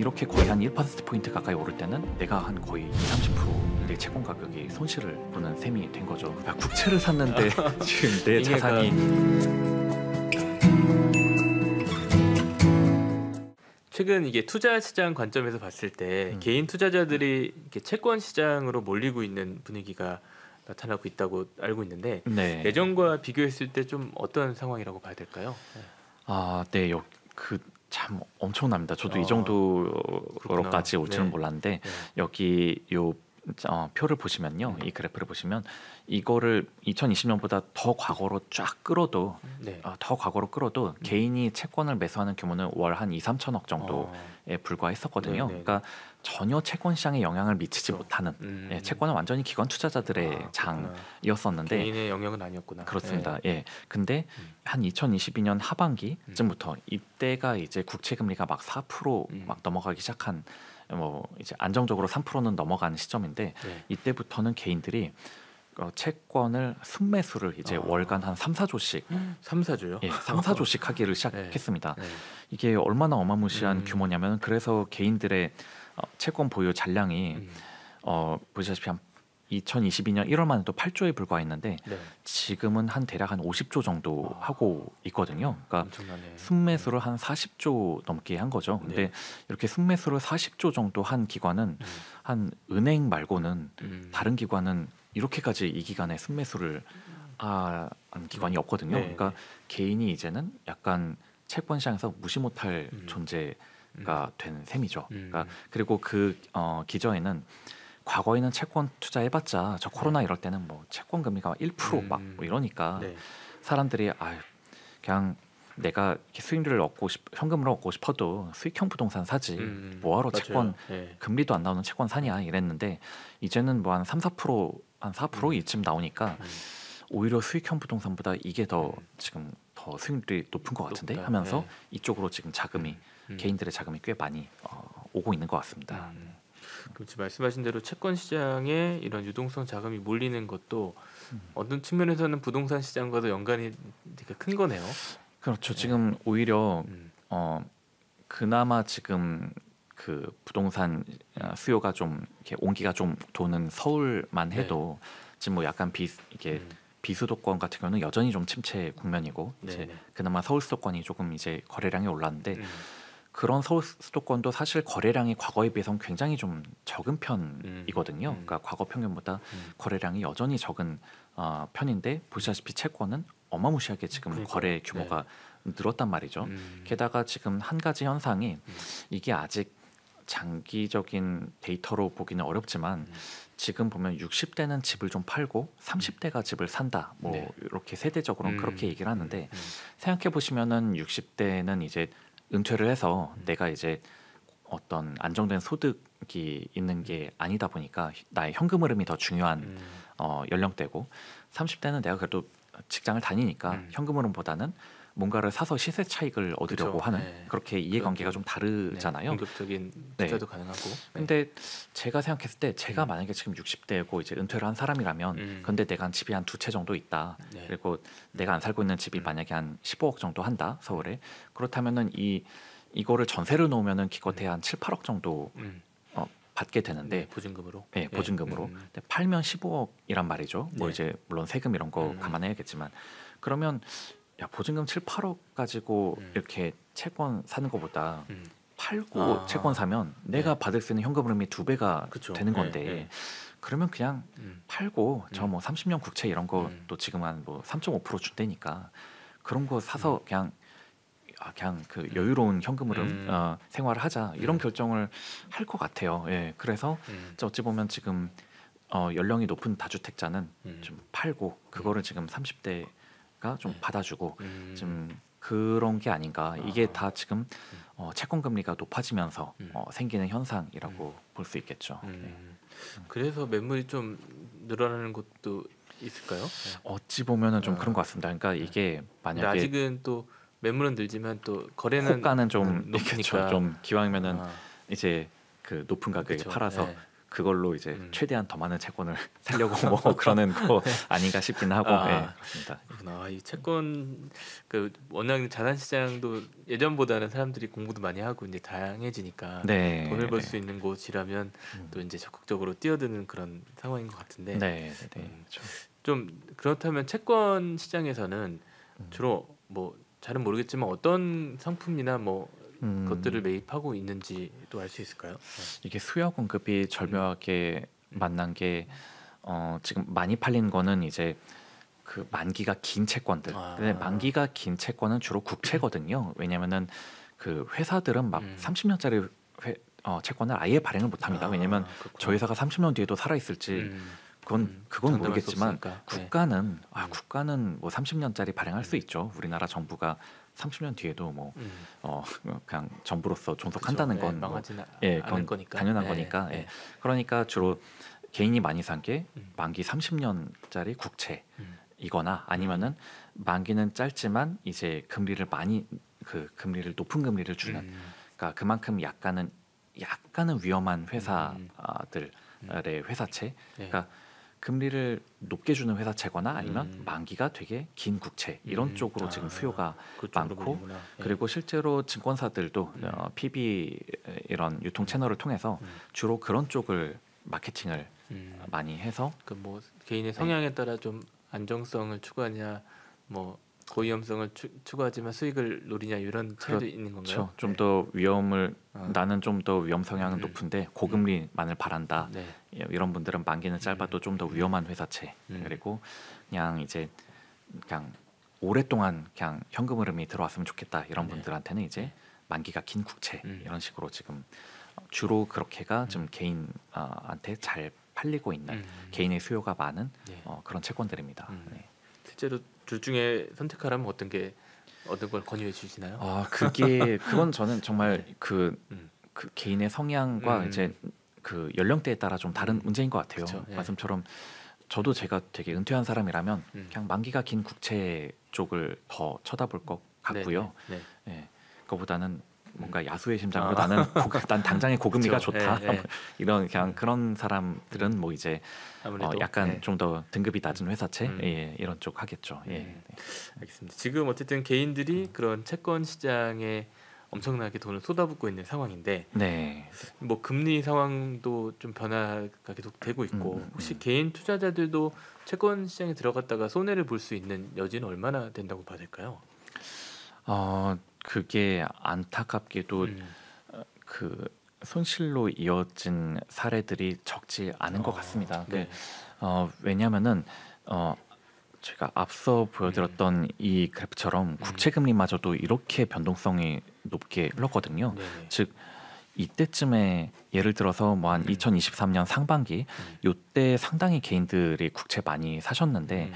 이렇게 거의 한 1% 포인트 가까이 오를 때는 내가 한 거의 2, 30%내 채권 가격이 손실을 보는 셈이 된 거죠. 야, 국채를 샀는데 지금 내 자산이 최근 이게 투자 시장 관점에서 봤을 때 음. 개인 투자자들이 이렇게 채권 시장으로 몰리고 있는 분위기가 나타나고 있다고 알고 있는데 네. 예전과 비교했을 때 좀 어떤 상황이라고 봐야 될까요? 아, 네. 여, 그 참 엄청납니다. 저도 아, 이 정도로까지 그렇구나. 올 줄은 네. 몰랐는데 네. 여기 요 어, 표를 보시면요, 음. 이 그래프를 보시면 이거를 2020년보다 더 과거로 쫙 끌어도 네. 어, 더 과거로 끌어도 개인이 채권을 매수하는 규모는 월 한 2, 3천억 정도에 어, 불과했었거든요. 네, 네, 네. 그러니까 전혀 채권 시장에 영향을 미치지 그렇죠. 못하는 음. 예, 채권은 완전히 기관 투자자들의 아. 장이었었는데 개인의 영역은 아니었구나. 그렇습니다. 네. 예. 근데 음. 한 2022년 하반기쯤부터 이때가 이제 국채 금리가 막 4%막 음. 넘어가기 시작한 뭐 이제 안정적으로 3%는 넘어가는 시점인데 네. 이때부터는 개인들이 어, 채권을 순매수를 이제 아. 월간 한 3, 4조씩 3, 4조요? 예, 3, 4조씩 하기를 시작했습니다. 네. 이게 얼마나 어마무시한 음. 규모냐면 그래서 개인들의 어, 채권 보유 잔량이 음. 어, 보시다시피 한 2022년 1월만 해도 8조에 불과했는데 네. 지금은 한 대략 한 50조 정도 아. 하고 있거든요. 그러니까 엄청나네. 순매수를 한 40조 넘게 한 거죠. 근데 네. 이렇게 순매수를 40조 정도 한 기관은 음. 한 은행 말고는 음. 다른 기관은 이렇게까지 이 기간에 순매수를 아, 한 기관이 없거든요. 네. 그러니까 개인이 이제는 약간 채권 시장에서 무시 못할 음. 존재 가된 셈이죠. 음. 그러니까 그리고 그 어, 기저에는 과거에는 채권 투자해봤자 저 코로나 이럴 때는 뭐 채권 금리가 1%막 음. 뭐 이러니까 네. 사람들이 아 그냥 내가 수익률을 얻고 싶 현금을 얻고 싶어도 수익형 부동산 사지 음. 뭐하러 맞아요. 채권 네. 금리도 안 나오는 채권 사냐 이랬는데 이제는 뭐 한 3, 4%한 4% 음. 이쯤 나오니까 음. 오히려 수익형 부동산보다 이게 더 음. 지금 더 수익률이 높은 것 같은데 높다. 하면서 네. 이쪽으로 지금 자금이 음. 개인들의 자금이 꽤 많이 어, 오고 있는 것 같습니다. 음. 그럼 지금 말씀하신 대로 채권 시장에 이런 유동성 자금이 몰리는 것도 음. 어떤 측면에서는 부동산 시장과도 연관이 되게 큰 거네요. 그렇죠. 네. 지금 오히려 음. 어 그나마 지금 그 부동산 어, 수요가 좀 이렇게 온기가 좀 도는 서울만 해도 지금 뭐 약간 비 이게 네. 음. 비수도권 같은 경우는 여전히 좀 침체 국면이고 네, 이제 네. 그나마 서울 수도권이 조금 이제 거래량이 올랐는데 음. 그런 서울 수도권도 사실 거래량이 과거에 비해서는 굉장히 좀 적은 편이거든요. 음. 그러니까 과거 평균보다 음. 거래량이 여전히 적은 어, 편인데 보시다시피 채권은 어마무시하게 지금 그러니까요. 거래 규모가 늘었단 말이죠. 음. 게다가 지금 한 가지 현상이 음. 이게 아직 장기적인 데이터로 보기는 어렵지만 음. 지금 보면 60대는 집을 좀 팔고 30대가 집을 산다. 뭐 네. 이렇게 세대적으로 는 음. 그렇게 얘기를 하는데 음. 생각해 보시면은 60대는 이제 은퇴를 해서 음. 내가 이제 어떤 안정된 소득이 있는 게 아니다 보니까 나의 현금 흐름이 더 중요한 음. 어, 연령대고 30대는 내가 그래도 직장을 다니니까 음. 현금 흐름보다는 뭔가를 사서 시세 차익을 얻으려고 그쵸. 하는 네. 그렇게 이해관계가 좀 네. 다르잖아요. 공격적인 네. 투자도 가능하고. 네. 근데 제가 생각했을 때 제가 음. 만약에 지금 60대고 이제 은퇴를 한 사람이라면 음. 근데 내가 한 집이 한 두 채 정도 있다. 네. 그리고 내가 안 살고 있는 집이 음. 만약에 한 15억 정도 한다 서울에 그렇다면은 이 이거를 전세를 놓으면은 기껏해야 한 7, 8억 정도 음. 받게 되는데 네, 보증금으로. 예, 보증금으로 음. 근데 팔면 15억이란 말이죠. 뭐 네. 이제 물론 세금 이런 거 음. 감안해야겠지만 그러면 야 보증금 7, 8억 가지고 음. 이렇게 채권 사는 것보다 음. 팔고 아. 채권 사면 내가 네. 받을 수 있는 현금 흐름이 두 배가 그쵸. 되는 네, 건데 네. 그러면 그냥 음. 팔고 저 음. 뭐 30년 국채 이런 거 음. 또 지금 한 뭐 3.5% 준다니까 그런 거 사서 음. 그냥 아 그냥 그 여유로운 현금 흐름 음. 어, 생활을 하자 이런 음. 결정을 할 것 같아요. 예, 그래서 음. 저 어찌 보면 지금 어, 연령이 높은 다주택자는 음. 좀 팔고 그거를 지금 30대가 좀 네. 받아주고 음. 좀 그런 게 아닌가 이게 아. 다 지금 어, 채권 금리가 높아지면서 음. 어, 생기는 현상이라고 볼수 있겠죠. 네. 음. 그래서 매물이 좀 늘어나는 것도 있을까요? 네. 어찌 보면은 좀 아. 그런 것 같습니다. 그러니까 이게 근데 만약에 아직은 또 매물은 늘지만 또 거래는 호가는 좀 음, 높으니까. 좀 기왕이면은 아, 이제 그 높은 가격에 그쵸. 팔아서 네. 그걸로 이제 음. 최대한 더 많은 채권을 살려고 뭐 그러는 거 아닌가 싶긴 하고 아. 예, 그렇습니다. 아, 이 채권 그 워낙 자산 시장도 예전보다는 사람들이 공부도 많이 하고 이제 다양해지니까 네. 돈을 벌 수 있는 곳이라면 음. 또 이제 적극적으로 뛰어드는 그런 상황인 것 같은데 네, 네, 네. 음. 그렇죠. 좀 그렇다면 채권 시장에서는 음. 주로 뭐 잘은 모르겠지만 어떤 상품이나 뭐 음, 것들을 매입하고 있는지도 알 수 있을까요? 이게 수요 공급이 절묘하게 만난 게 어, 지금 많이 팔린 거는 이제 그 만기가 긴 채권들. 아. 근데 만기가 긴 채권은 주로 국채거든요. 왜냐면은 그 회사들은 막 음. 30년짜리 회, 어, 채권을 아예 발행을 못 합니다. 왜냐면 저 회사가 30년 뒤에도 살아 있을지 음, 그건 음, 그건 모르겠지만. 네. 국가는 아 음. 국가는 뭐 30년짜리 발행할 수 있죠. 우리나라 정부가 30년 뒤에도 뭐 음, 어, 그냥 정부로서 존속한다는 그쵸. 네, 건 뭐, 예, 그건 거니까 당연한 네, 거니까. 네. 예. 그러니까 주로 개인이 많이 산게 음. 만기 30년짜리 국채 음. 이거나 아니면은 만기는 짧지만 이제 금리를 많이 그 금리를 높은 금리를 주는 음, 그러니까 그만큼 약간은 약간은 위험한 음. 회사들의 회사채 네. 그러니까 금리를 높게 주는 회사 채거나 아니면 음. 만기가 되게 긴 국채 이런 음. 쪽으로 아, 지금 수요가 많고. 네. 그리고 실제로 증권사들도 음. 어, PB 이런 유통 채널을 통해서 음, 주로 그런 쪽을 마케팅을 음. 많이 해서 그 뭐 개인의 성향에 따라 좀 안정성을 추구하냐 뭐 고위험성을 추, 추구하지만 수익을 노리냐 이런 차이도 있는 건가요? 그렇죠. 좀더 위험을 어. 나는 좀 더 위험 성향은 음. 높은데 고금리만을 바란다. 네. 예, 이런 분들은 만기는 짧아도 좀더 위험한 회사채 음. 그리고 그냥 이제 그냥 오랫동안 그냥 현금 흐름이 들어왔으면 좋겠다 이런 네. 분들한테는 이제 만기가 긴 국채 음. 이런 식으로 지금 주로 그렇게가 좀 개인한테 잘 팔리고 있는 음. 개인의 수요가 많은 네. 어, 그런 채권들입니다. 음. 네. 실제로 둘 중에 선택하라면 어떤 게 어떤 걸 권유해 주시나요? 아 그게 그건 저는 정말 그, 음. 그 개인의 성향과 음. 이제 그 연령대에 따라 좀 다른 음. 문제인 것 같아요. 그쵸, 예. 말씀처럼 저도 제가 되게 은퇴한 사람이라면 음. 그냥 만기가 긴 국채 쪽을 더 쳐다볼 것 같고요. 네. 네. 예, 그거보다는 뭔가 야수의 심장으로 아. 나는 고, 난 당장의 고금리가. 좋다. 예, 예. 이런 그냥 그런 사람들은 뭐 이제 어, 약간 네. 좀더 등급이 낮은 회사채 음. 예, 이런 쪽 하겠죠. 예. 음. 알겠습니다. 지금 어쨌든 개인들이 음. 그런 채권 시장에 엄청나게 돈을 쏟아붓고 있는 상황인데 네. 뭐 금리 상황도 좀 변화가 계속 되고 있고 음, 음, 혹시 음. 개인 투자자들도 채권 시장에 들어갔다가 손해를 볼 수 있는 여지는 얼마나 된다고 봐야 될까요? 어 그게 안타깝게도 음. 그 손실로 이어진 사례들이 적지 않은 것 어, 같습니다. 네. 어, 왜냐하면은 어, 제가 앞서 보여드렸던 이 그래프처럼 국채 금리마저도 이렇게 변동성이 높게 흘렀거든요. 네. 즉 이때쯤에 예를 들어서 뭐한 음. 2023년 상반기 음. 요때 상당히 개인들이 국채 많이 사셨는데 음.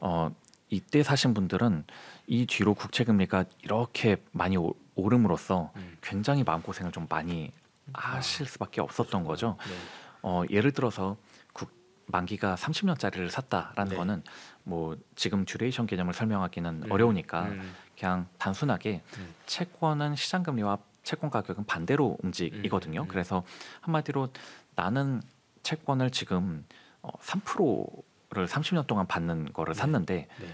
어 이때 사신 분들은 이 뒤로 국채 금리가 이렇게 많이 오, 오름으로써 음. 굉장히 마음고생을 좀 많이 하실 수밖에 없었던 거죠. 네. 어, 예를 들어서 국, 만기가 30년짜리를 샀다라는 네. 거는 뭐 지금 듀레이션 개념을 설명하기는 음. 어려우니까 음. 그냥 단순하게 음. 채권은 시장 금리와 채권 가격은 반대로 움직이거든요. 음, 음. 그래서 한마디로 나는 채권을 지금 어, 3%를 30년 동안 받는 거를 네. 샀는데 네.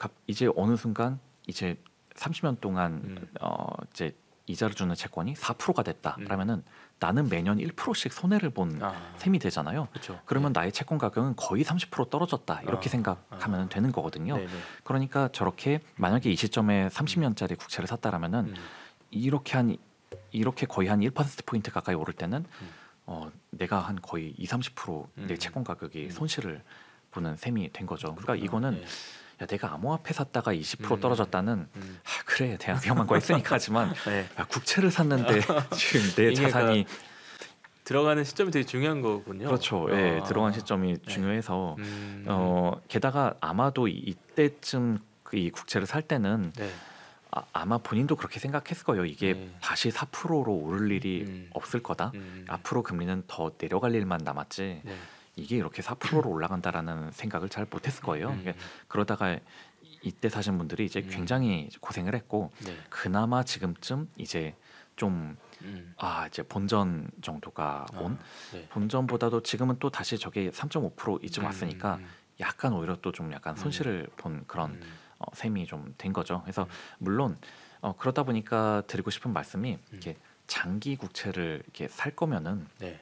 갑- 이제 어느 순간 이제 30년 동안 음. 어 이제 이자를 주는 채권이 4%가 됐다. 음. 그러면은 나는 매년 1%씩 손해를 본 아. 셈이 되잖아요. 그렇죠. 그러면 나의 채권 가격은 거의 30% 떨어졌다. 이렇게 아. 생각하면 되는 거거든요. 네. 네. 그러니까 저렇게 만약에 이 시점에 30년짜리 국채를 샀다라면은 음. 이렇게 한 이렇게 거의 한 1% 포인트 가까이 오를 때는 음. 어 내가 한 거의 2, 30%내 음. 채권 가격이 음. 손실을 보는 셈이 된 거죠. 그러니까 그렇구나. 이거는 네. 야 내가 암호화폐 샀다가 20% 음. 떨어졌다는 음. 아, 그래 거 있으니까 하지만 네. 야, 국채를 샀는데 지금 내 이게 자산이 들어가는 시점이 되게 중요한 거군요. 그렇죠. 예, 아. 들어간 시점이 중요해서 음. 어 게다가 아마도 이- 이때쯤 그이 국채를 살 때는 네. 아, 아마 본인도 그렇게 생각했을 거예요. 이게 네. 다시 4%로 오를 일이 음. 없을 거다. 음. 앞으로 금리는 더 내려갈 일만 남았지. 네. 이게 이렇게 4%로 올라간다라는 생각을 잘 못했을 거예요. 음. 이게 그러다가 이때 사신 분들이 이제 음. 굉장히 고생을 했고 네. 그나마 지금쯤 이제 좀 음. 아 이제 본전 정도가 온 아, 네. 본전보다도 지금은 또 다시 저게 3.5% 이쯤 음, 왔으니까 음, 약간 오히려 또 좀 약간 음. 손실을 본 그런 음, 어, 셈이 좀 된 거죠. 그래서 음. 물론 어, 그러다 보니까 드리고 싶은 말씀이 음. 이렇게 장기 국채를 이렇게 살 거면은 네.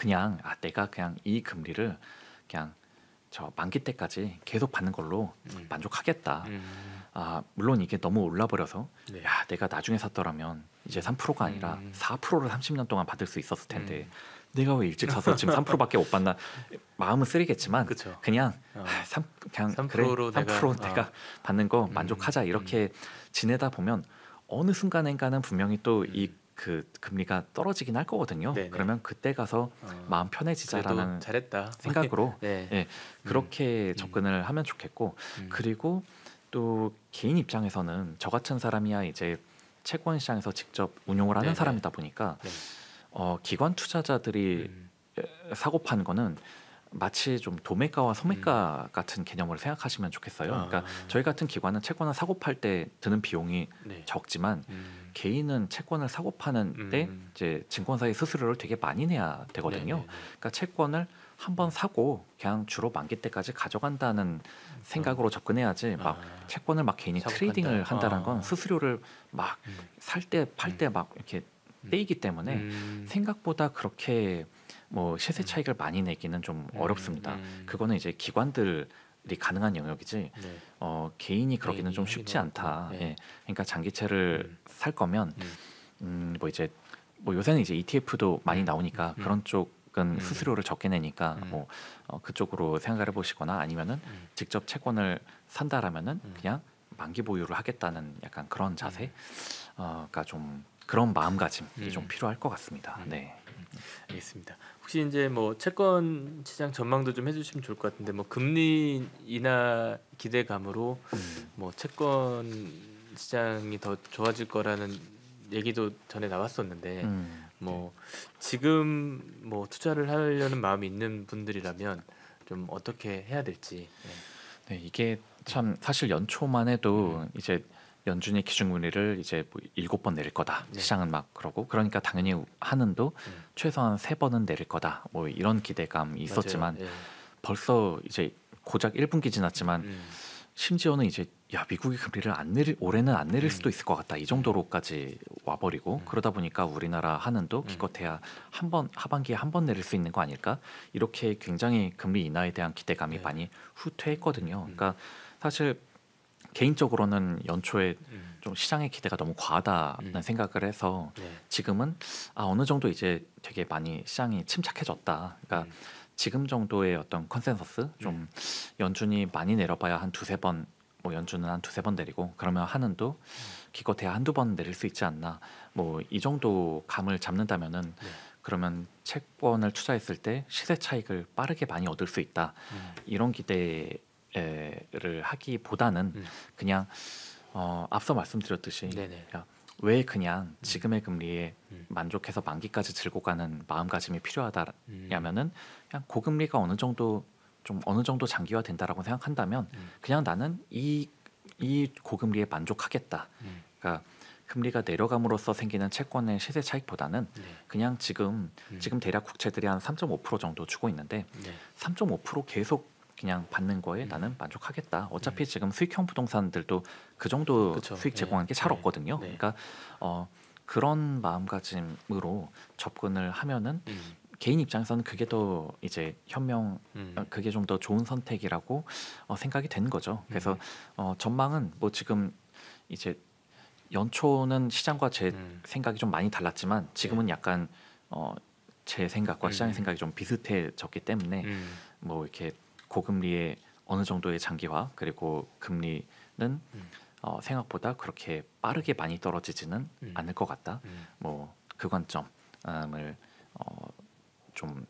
그냥 아 내가 그냥 이 금리를 그냥 저 만기 때까지 계속 받는 걸로 음. 만족하겠다. 음, 아 물론 이게 너무 올라 버려서 네. 야 내가 나중에 샀더라면 이제 3%가 아니라 음. 4%를 30년 동안 받을 수 있었을 텐데 음. 내가 왜 일찍 사서 지금 3%밖에 못 받나 마음은 쓰리겠지만 그렇죠. 그냥 어. 아, 3 그냥 3% 그래 로3% 내가- 내가, 어. 받는 거 음, 만족하자 이렇게 지내다 보면 어느 순간인가는 분명히 또이 음. 그 금리가 떨어지긴 할 거거든요. 네네. 그러면 그때 가서 어, 마음 편해지자라는 잘했다. 생각으로 네. 예, 그렇게 음. 접근을 하면 좋겠고 음. 그리고 또 개인 입장에서는 저 같은 사람이야 이제 채권 시장에서 직접 운용을 하는 네네. 사람이다 보니까 네. 어, 기관 투자자들이 음, 사고 파는 거는 마치 좀 도매가와 소매가 같은 개념으로 생각하시면 좋겠어요. 아, 그러니까 저희 같은 기관은 채권을 사고 팔 때 드는 비용이 네. 적지만 음, 개인은 채권을 사고 파는데 음. 이제 증권사의 수수료를 되게 많이 내야 되거든요. 네, 네, 네. 그러니까 채권을 한 번 사고 그냥 주로 만기 때까지 가져간다는 생각으로 접근해야지 막 아, 채권을 막 개인이 트레이딩을 판다. 한다는 건 아. 수수료를 막 음. 살때 팔 때 막 이렇게 음. 떼이기 때문에 음. 생각보다 그렇게 뭐 시세 차익을 많이 내기는 좀 음, 어렵습니다. 음. 그거는 이제 기관들 이 가능한 영역이지 네. 어, 개인이 그러기는 개인이 좀 쉽지 않다. 네. 예. 그러니까 장기채를 음. 살 거면 음. 음, 뭐 이제 뭐 요새는 이제 ETF도 많이 음. 나오니까 음. 그런 쪽은 음. 수수료를 적게 내니까 음. 뭐 어, 그쪽으로 생각을 해보시거나 아니면은 음. 직접 채권을 산다라면은 음. 그냥 만기 보유를 하겠다는 약간 그런 자세, 음. 어가 좀 그런 마음가짐이 음. 좀 필요할 것 같습니다. 음. 네. 알겠습니다. 혹시 이제 뭐 채권 시장 전망도 좀 해주시면 좋을 것 같은데 뭐 금리 인하 기대감으로 음. 뭐 채권 시장이 더 좋아질 거라는 얘기도 전에 나왔었는데 음. 뭐 지금 뭐 투자를 하려는 마음이 있는 분들이라면 좀 어떻게 해야 될지 네. 네, 이게 참 사실 연초만 해도 음. 이제 연준이 기준금리를 이제 뭐 일곱 번 내릴 거다. 네. 시장은 막 그러고 그러니까 당연히 한은도 음. 최소한 세 번은 내릴 거다. 뭐 이런 기대감이 있었지만. 예. 벌써 이제 고작 1분기 지났지만 음. 심지어는 이제 야 미국이 금리를 안 내릴 올해는 안 내릴 음. 수도 있을 것 같다 이 정도로까지 와버리고 음. 그러다 보니까 우리나라 한은도 음. 기껏해야 한 번 하반기에 한 번 내릴 수 있는 거 아닐까 이렇게 굉장히 금리 인하에 대한 기대감이 네. 많이 후퇴했거든요. 음. 그러니까 사실 개인적으로는 연초에 음. 좀 시장의 기대가 너무 과하다는 음. 생각을 해서 네. 지금은 아 어느 정도 이제 되게 많이 시장이 침착해졌다. 그러니까 음. 지금 정도의 어떤 컨센서스 좀 연준이 많이 내려봐야 한 두세 번 뭐 연준은 한 두세 번 내리고 그러면 한은도 기껏해야 한두 번 내릴 수 있지 않나 뭐 이 정도 감을 잡는다면은 네. 그러면 채권을 투자했을 때 시세 차익을 빠르게 많이 얻을 수 있다 음. 이런 기대 를 하기보다는 음. 그냥 어, 앞서 말씀드렸듯이 네네. 왜 그냥 지금의 금리에 음. 만족해서 만기까지 들고 가는 마음가짐이 필요하다 음. 그냥 고금리가 어느 정도 좀 어느 정도 장기화 된다라고 생각한다면 음. 그냥 나는 이 이 고금리에 만족하겠다. 음. 그러니까 금리가 내려감으로써 생기는 채권의 시세 차익보다는 네. 그냥 지금 음. 지금 대략 국채들이 한 3.5% 정도 주고 있는데 네. 3.5% 계속 그냥 받는 거에 음. 나는 만족하겠다. 어차피 지금 수익형 부동산들도 그 정도 그쵸. 수익 네. 제공하는 게잘 네. 없거든요. 네. 그러니까 어, 그런 마음가짐으로 접근을 하면은 음. 개인 입장에서는 그게 더 이제 현명 음. 어, 그게 좀 더 좋은 선택이라고 어, 생각이 되는 거죠. 그래서 음. 어, 전망은 뭐 지금 이제 연초는 시장과 제 음. 생각이 좀 많이 달랐지만 지금은 약간 어, 제 생각과 음. 시장의 생각이 좀 비슷해졌기 때문에 음. 뭐 이렇게 고금리의 어느 정도의 장기화 그리고 금리는 음. 어, 생각보다 그렇게 빠르게 많이 떨어지지는 음. 않을 것 같다. 음. 뭐그 관점을 어, 좀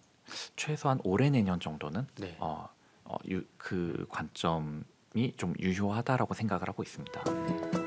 최소한 올해 내년 정도는 네. 어, 어, 유, 그 관점이 좀 유효하다라고 생각을 하고 있습니다.